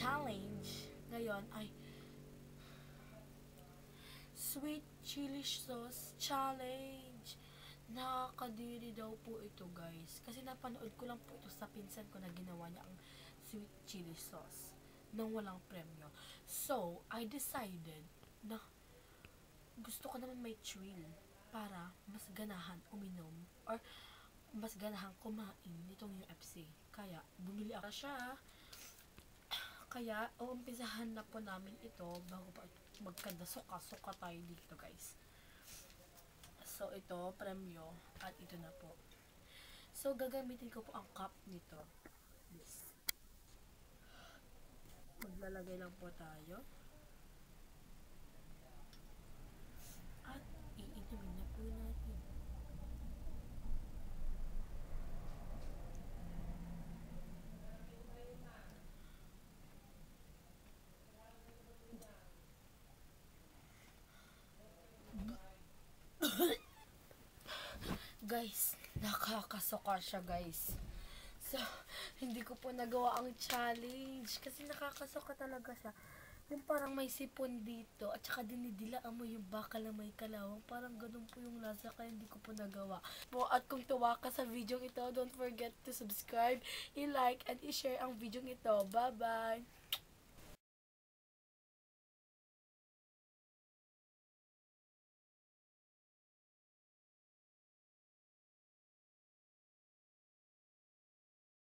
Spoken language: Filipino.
challenge ngayon ay sweet chili sauce challenge. Nakakadiri daw po ito guys. Kasi napanood ko lang po ito sa pinsan ko na ginawa niya ang sweet chili sauce nang walang premyo. So, I decided na gusto ko naman may thrill para mas ganahan uminom or mas ganahan kumain nitong UFC. Kaya, bumili ako siya kaya, uumpisahan na po namin ito bago pa magkanda suka-suka tayo dito, guys. So, ito, premyo. At ito na po. So, gagamitin ko po ang cup nito. This. Maglalagay lang po tayo. At iinumin na po natin. Guys, nakakasuka siya guys. So, hindi ko po nagawa ang challenge kasi nakakasuka talaga siya. Yung parang may sipon dito at saka dinidilaan mo yung bakal na may kalawang. Parang ganun po yung lasa kaya hindi ko po nagawa. Po, at kung tuwa ka sa video ito, don't forget to subscribe, i-like, and i-share ang video ito. Bye-bye!